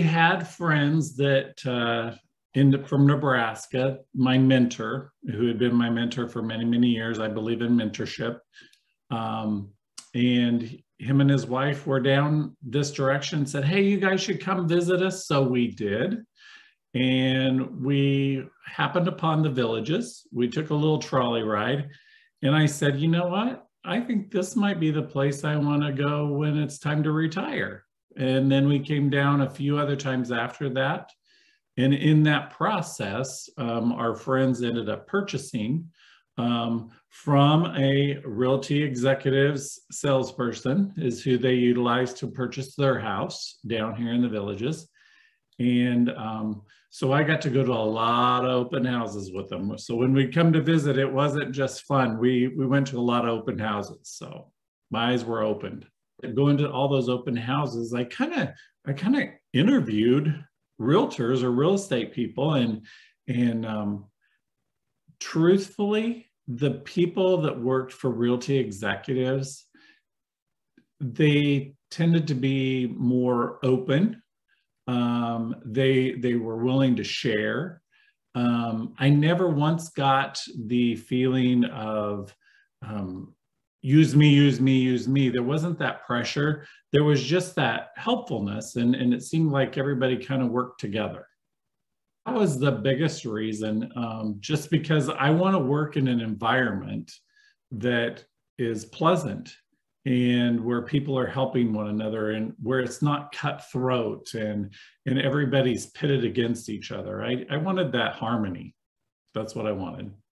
had friends that uh, in, from Nebraska, my mentor, who had been my mentor for many, many years, I believe in mentorship. Um, and him and his wife were down this direction, said, Hey, you guys should come visit us. So we did. And we happened upon the villages. We took a little trolley ride. And I said, You know what? I think this might be the place I want to go when it's time to retire. And then we came down a few other times after that. And in that process, um, our friends ended up purchasing um, from a realty executive's salesperson is who they utilized to purchase their house down here in the villages. And um, so I got to go to a lot of open houses with them. So when we come to visit, it wasn't just fun. We we went to a lot of open houses. So my eyes were opened. Going to all those open houses, I kind of I kind of interviewed realtors or real estate people, and and um, truthfully, the people that worked for realty executives, they tended to be more open. Um, they they were willing to share. Um, I never once got the feeling of um, use me, use me, use me. There wasn't that pressure. There was just that helpfulness, and and it seemed like everybody kind of worked together that was the biggest reason, um, just because I want to work in an environment that is pleasant and where people are helping one another and where it's not cutthroat and and everybody's pitted against each other. I, I wanted that harmony. That's what I wanted.